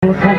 我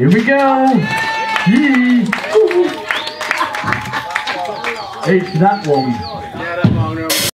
Here we go. It's that one.